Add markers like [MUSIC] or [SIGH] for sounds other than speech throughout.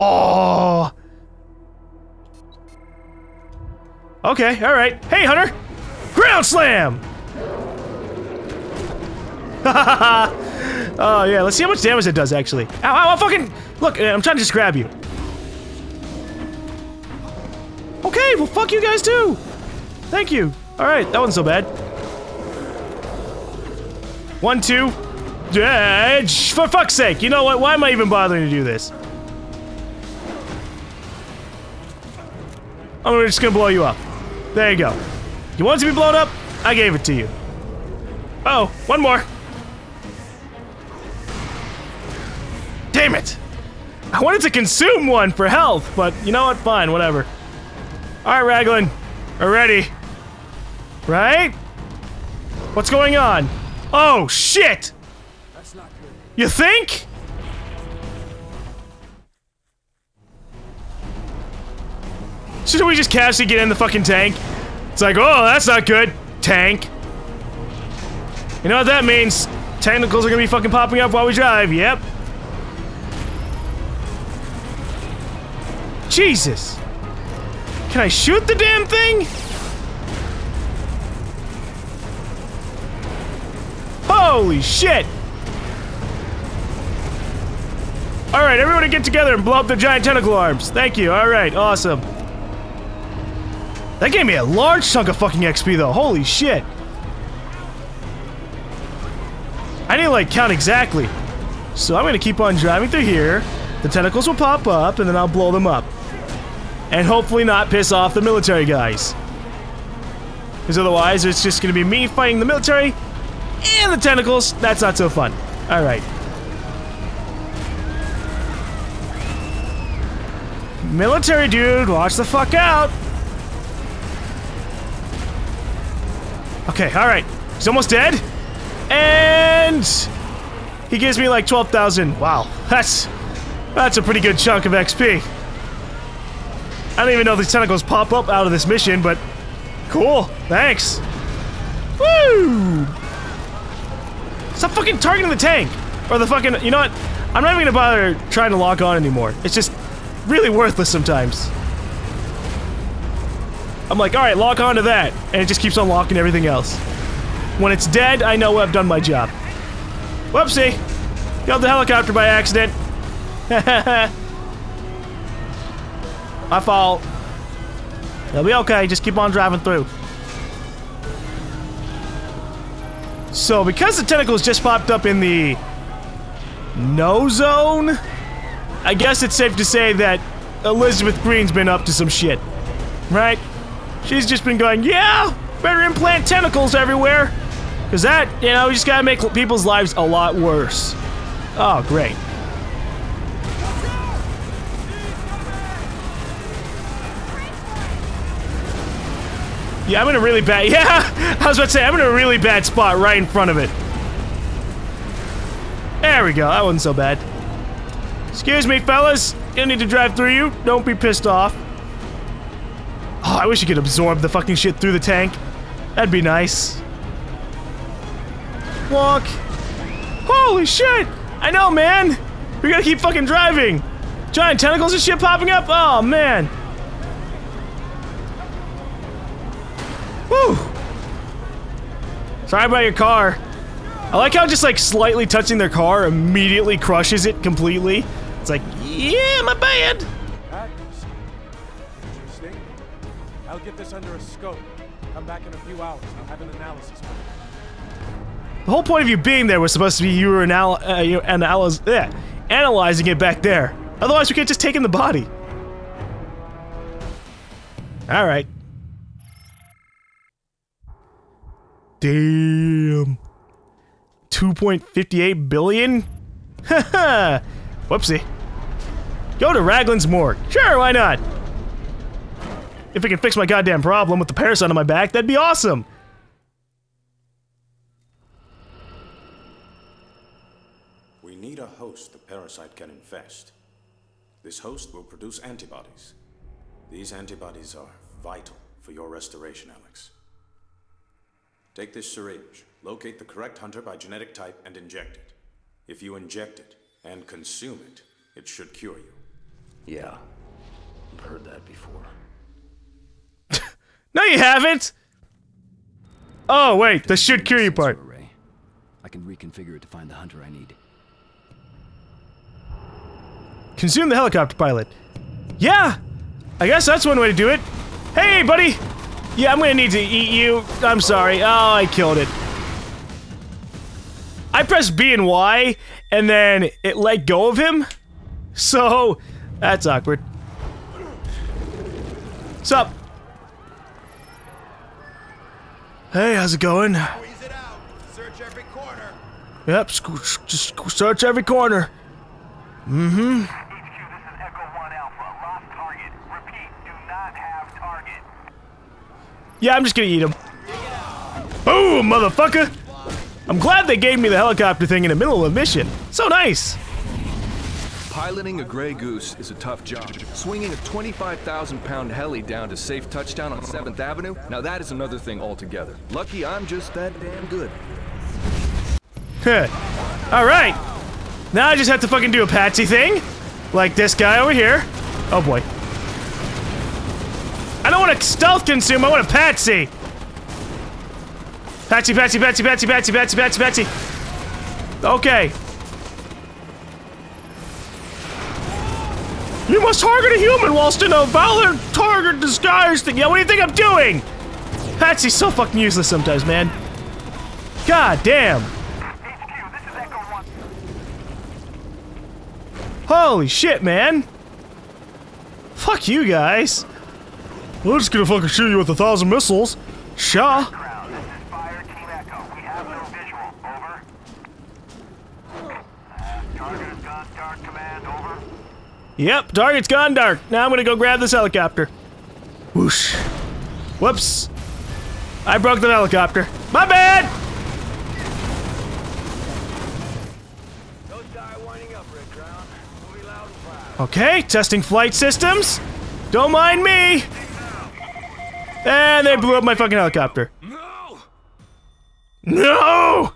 Oh. Okay, all right. Hey, Hunter. Ground slam. [LAUGHS] oh yeah, let's see how much damage it does actually. Ow, ow, ow, fucking look! Uh, I'm trying to just grab you. Okay, well fuck you guys too. Thank you. All right, that wasn't so bad. One, two. Yeah, for fuck's sake! You know what? Why am I even bothering to do this? I'm just gonna blow you up. There you go. You want to be blown up? I gave it to you. Oh, one more. Damn it! I wanted to consume one for health, but you know what? Fine, whatever. Alright, Raglan. We're ready. Right? What's going on? Oh, shit! You think? Should we just casually get in the fucking tank? It's like, oh, that's not good. Tank. You know what that means? Tentacles are gonna be fucking popping up while we drive. Yep. Jesus. Can I shoot the damn thing? Holy shit! Alright, everybody get together and blow up the giant tentacle arms. Thank you. Alright, awesome. That gave me a large chunk of fucking XP though. Holy shit. I didn't like count exactly. So I'm gonna keep on driving through here. The tentacles will pop up and then I'll blow them up. And hopefully not piss off the military guys. Because otherwise it's just gonna be me fighting the military and the tentacles. That's not so fun. Alright. Military dude, watch the fuck out. Okay, alright. He's almost dead. And he gives me like 12,000. Wow. That's that's a pretty good chunk of XP. I don't even know if these tentacles pop up out of this mission, but cool. Thanks. Woo! Stop fucking targeting the tank! Or the fucking- you know what? I'm not even gonna bother trying to lock on anymore. It's just really worthless sometimes. I'm like, alright, lock on to that. And it just keeps unlocking everything else. When it's dead, I know I've done my job. Whoopsie! Got the helicopter by accident. [LAUGHS] my fault. It'll be okay, just keep on driving through. So, because the tentacles just popped up in the no zone, I guess it's safe to say that Elizabeth Greene's been up to some shit. Right? She's just been going, yeah, better implant tentacles everywhere. Because that, you know, just gotta make people's lives a lot worse. Oh, great. Yeah, I'm in a really bad- [LAUGHS] yeah! I was about to say, I'm in a really bad spot right in front of it. There we go, that wasn't so bad. Excuse me, fellas. Gonna need to drive through you. Don't be pissed off. Oh, I wish you could absorb the fucking shit through the tank. That'd be nice. Walk. Holy shit! I know, man! We gotta keep fucking driving! Giant tentacles and shit popping up? Oh, man! Whew! Sorry about your car. I like how just like slightly touching their car immediately crushes it completely. It's like, yeah, my bad! Get this under a scope. Come back in a few hours. I'll have an analysis for you. The whole point of you being there was supposed to be you were anal uh, you analyze yeah, analyzing it back there. Otherwise, we could have just taken the body. All right. Damn. 2.58 billion? Haha. [LAUGHS] Whoopsie. Go to Raglan's morgue. Sure, why not? If it can fix my goddamn problem with the parasite on my back, that'd be awesome. We need a host the parasite can infest. This host will produce antibodies. These antibodies are vital for your restoration, Alex. Take this syringe, locate the correct hunter by genetic type, and inject it. If you inject it and consume it, it should cure you. Yeah, I've heard that before. No, you haven't! Oh, wait, the should cure you part. Array. I can reconfigure it to find the hunter I need. Consume the helicopter pilot. Yeah! I guess that's one way to do it. Hey, buddy! Yeah, I'm gonna need to eat you. I'm sorry. Oh, I killed it. I pressed B and Y, and then it let go of him. So, that's awkward. What's up? Hey, how's it going? It. Search every corner. Yep, just search every corner. HQ, this is Echo 1 Alpha. Lost target. Repeat, do not have target. Yeah, I'm just gonna eat him. Boom, motherfucker! I'm glad they gave me the helicopter thing in the middle of the mission. So nice. Piloting a Grey Goose is a tough job. Swinging a 25,000 pound heli down to safe touchdown on 7th Avenue, now that is another thing altogether. Lucky I'm just that damn good. All right. Now I just have to fucking do a patsy thing, like this guy over here. Oh boy. I don't want to stealth consume. I want a patsy. Patsy, patsy, patsy, patsy, patsy, patsy, patsy, patsy. Okay. You must target a human whilst in a valor target disguise thing. Yeah, what do you think I'm doing? Patsy's so fucking useless sometimes, man. God damn. HQ, this is Echo 1. Holy shit, man. Fuck you guys. We're just gonna fucking shoot you with a thousand missiles. Shaw. Ground, this is Fire Team Echo. We have no visual. Over. Uh, target has gone dark. Command, over. Yep, target's gone dark. Now I'm gonna go grab this helicopter. Whoosh. Whoops. I broke the helicopter. My bad! Those die winding up, Red Crown. Movie loud and proud. Okay, testing flight systems. Don't mind me. And they blew up my fucking helicopter. No! No!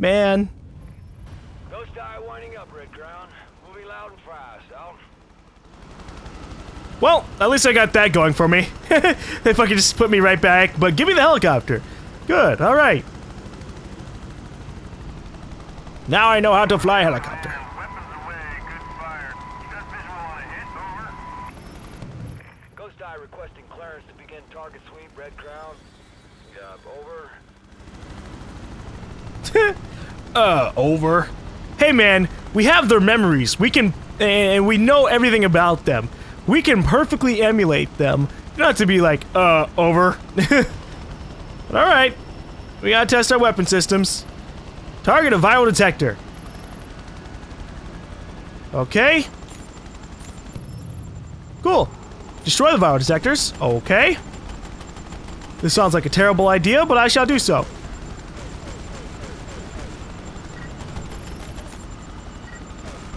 Man. Well, at least I got that going for me. [LAUGHS] they fucking just put me right back, but give me the helicopter. Good, alright. Now I know how to fly a helicopter. Weapons away. Good fire. You got visual on a hit. Over. Ghost Eye requesting clearance to begin target sweep. Red Crown. Over. [LAUGHS] uh, over. Hey man, we have their memories. We can, and we know everything about them. We can perfectly emulate them. Not to be like, uh, over. [LAUGHS] but alright. We gotta test our weapon systems. Target a viral detector. Okay. Cool. Destroy the viral detectors. Okay. This sounds like a terrible idea, but I shall do so.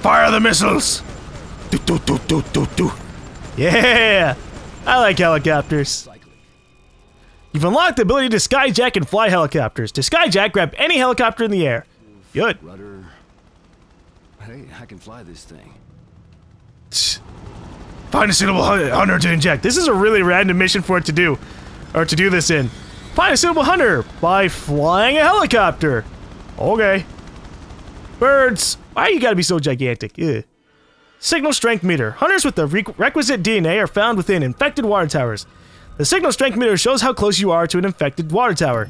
Fire the missiles! Do, do, do, do, do, do. Yeah! I like helicopters. You've unlocked the ability to skyjack and fly helicopters. To skyjack, grab any helicopter in the air. Good. Rudder. Hey, I can fly this thing. Find a suitable hunter to inject. This is a really random mission for it to do. Or to do this in. Find a suitable hunter by flying a helicopter. Okay. Birds. Why you gotta be so gigantic? Signal strength meter. Hunters with the re- requisite DNA are found within infected water towers. The signal strength meter shows how close you are to an infected water tower.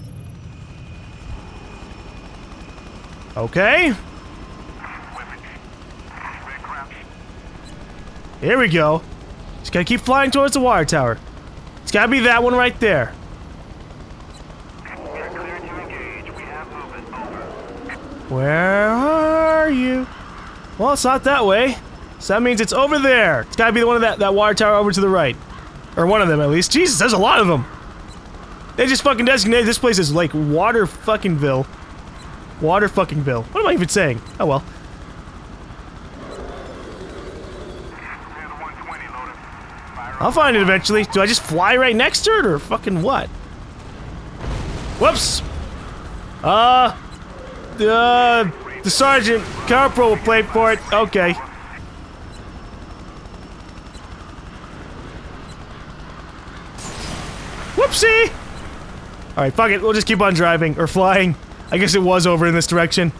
Okay. Here we go. Just gotta keep flying towards the water tower. It's gotta be that one right there. Where are you? Well, it's not that way. So that means it's over there. It's gotta be the one of that, that water tower over to the right. Or one of them at least. Jesus, there's a lot of them. They just fucking designated this place as like water fuckingville. Water fuckingville. What am I even saying? Oh well. Clear the 120 loaded. Fire I'll find it eventually. Do I just fly right next to it or fucking what? Whoops. Uh, uh, the sergeant, corporal will play for it. Okay. Whoopsie! Alright, fuck it. We'll just keep on driving. Or flying. I guess it was over in this direction.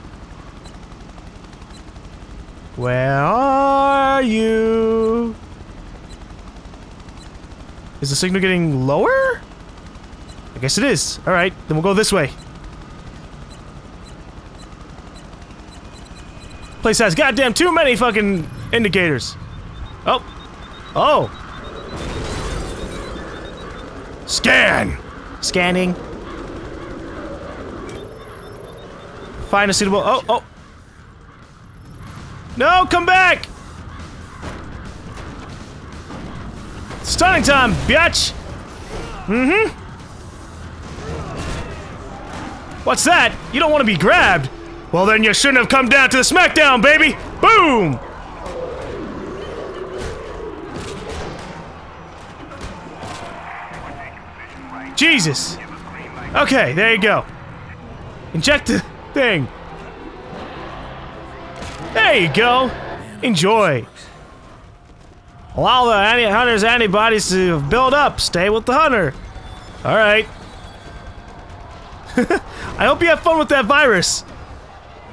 Where are you? Is the signal getting lower? I guess it is. Alright, then we'll go this way. Place has goddamn too many fucking indicators. Oh. Oh. Scan! Scanning. Find a suitable- oh, oh. No, come back! Stunning time, bitch! Mm-hmm. What's that? You don't want to be grabbed? Well, then you shouldn't have come down to the SmackDown, baby! Boom! Jesus! Okay, there you go. Inject the thing. There you go. Enjoy. Allow the hunter's antibodies to build up. Stay with the hunter. All right. [LAUGHS] I hope you have fun with that virus.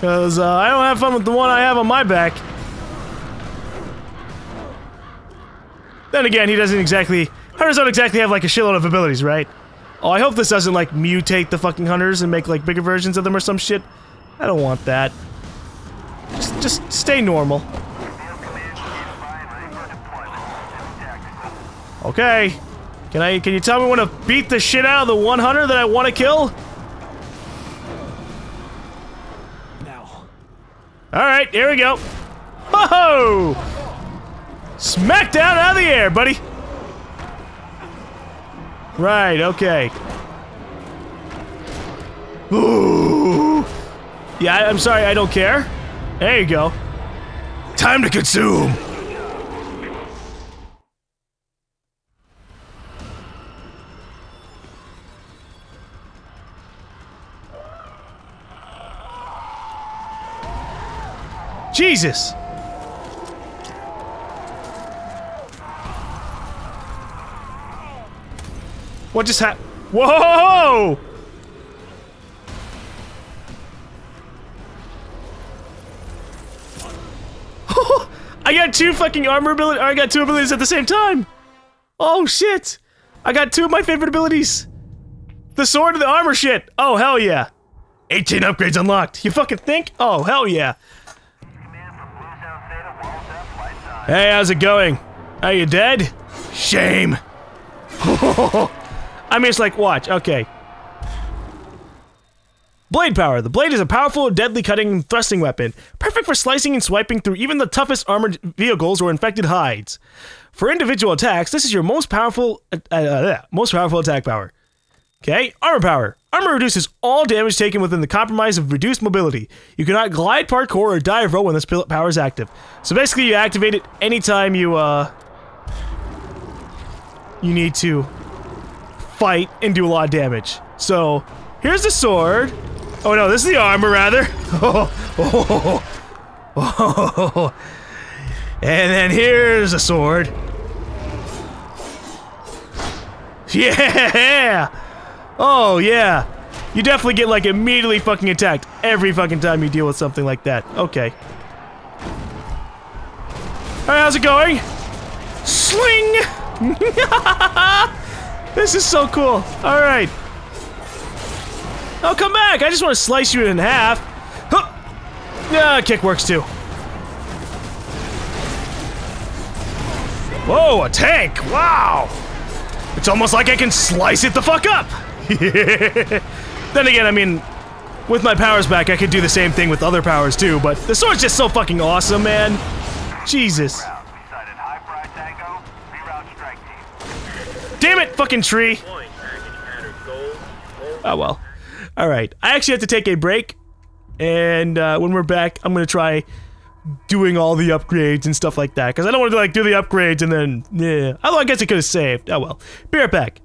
Because uh, I don't have fun with the one I have on my back. Then again, he doesn't exactly... Hunters don't exactly have like a shitload of abilities, right? Oh, I hope this doesn't like mutate the fucking hunters and make like bigger versions of them or some shit. I don't want that. Just, just stay normal. Okay. Can I? Can you tell me when to beat the shit out of the one hunter that I want to kill? All right, here we go. Whoa! Smackdown out of the air, buddy. Right. Okay. Ooh. Yeah, I- I'm sorry. I don't care. There you go. Time to consume. Jesus. What just happened? Whoa! [LAUGHS] I got two fucking armor abilities. I got two abilities at the same time. Oh shit! I got two of my favorite abilities. The sword and the armor shit. Oh hell yeah! 18 upgrades unlocked. You fucking think? Oh hell yeah! Hey, how's it going? Are you dead? Shame. [LAUGHS] I mean, it's like, watch. Okay. Blade power. The blade is a powerful, deadly cutting and thrusting weapon, perfect for slicing and swiping through even the toughest armored vehicles or infected hides. For individual attacks, this is your most powerful, uh, uh, uh, most powerful attack power. Okay, armor power. Armor reduces all damage taken within the compromise of reduced mobility. You cannot glide, parkour, or dive row when this power is active. So basically, you activate it anytime you uh you need to fight and do a lot of damage. So here's the sword. Oh no, this is the armor rather. Oh, oh, oh. And then here's a sword. Yeah! Oh, yeah. You definitely get, like, immediately fucking attacked every fucking time you deal with something like that. Okay. Alright, how's it going? Sling! [LAUGHS] this is so cool. Alright. Oh, come back! I just want to slice you in half. Huh. Yeah, kick works too. Whoa, a tank! Wow! It's almost like I can slice it the fuck up! [LAUGHS] then again, I mean, with my powers back, I could do the same thing with other powers too, but the sword's just so fucking awesome, man. Jesus. Damn it, fucking tree! Oh well. Alright, I actually have to take a break, and uh, when we're back, I'm gonna try doing all the upgrades and stuff like that, because I don't want to like do the upgrades and then, yeah. Although I guess I could have saved. Oh well. Be right back.